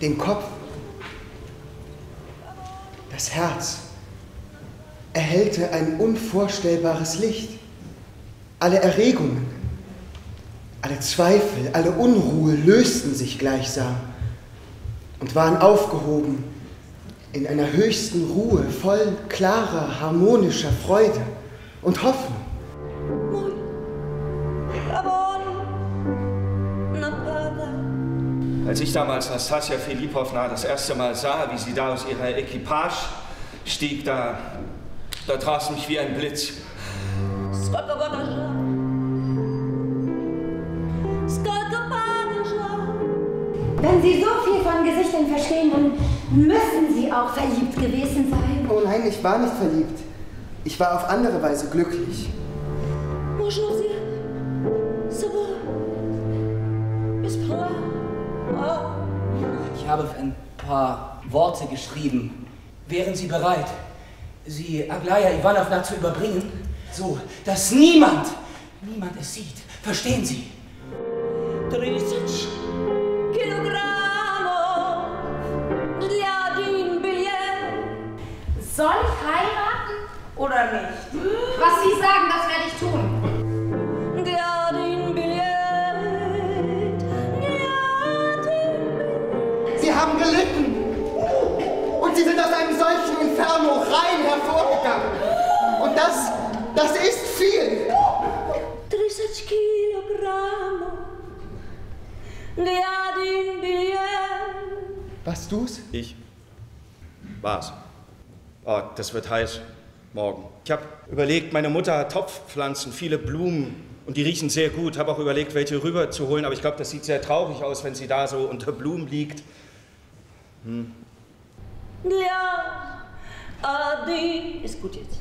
Den Kopf, das Herz erhellte ein unvorstellbares Licht. Alle Erregungen, alle Zweifel, alle Unruhe lösten sich gleichsam und waren aufgehoben in einer höchsten Ruhe, voll klarer, harmonischer Freude und Hoffnung. Als ich damals Nastasia Filipovna das erste Mal sah, wie sie da aus ihrer Equipage stieg, da, da traf es mich wie ein Blitz. Wenn Sie so viel von Gesichtern verstehen, dann müssen Sie auch verliebt gewesen sein. Oh nein, ich war nicht verliebt. Ich war auf andere Weise glücklich. Ich habe ein paar Worte geschrieben. Wären Sie bereit, sie Aglaya Ivanovna zu überbringen, so dass niemand, niemand es sieht. Verstehen Sie? Soll ich heiraten? oder nicht? Was Sie sagen, das werde ich tun. Sie haben gelitten und Sie sind aus einem solchen Inferno rein hervorgegangen. Und das, das ist viel. Was Kilogramm. Warst du's? Ich. Was? Oh, das wird heiß morgen. Ich habe überlegt, meine Mutter hat Topfpflanzen, viele Blumen und die riechen sehr gut. Habe auch überlegt, welche rüberzuholen, aber ich glaube, das sieht sehr traurig aus, wenn sie da so unter Blumen liegt. Hm. Ja, Adi. Ist gut jetzt.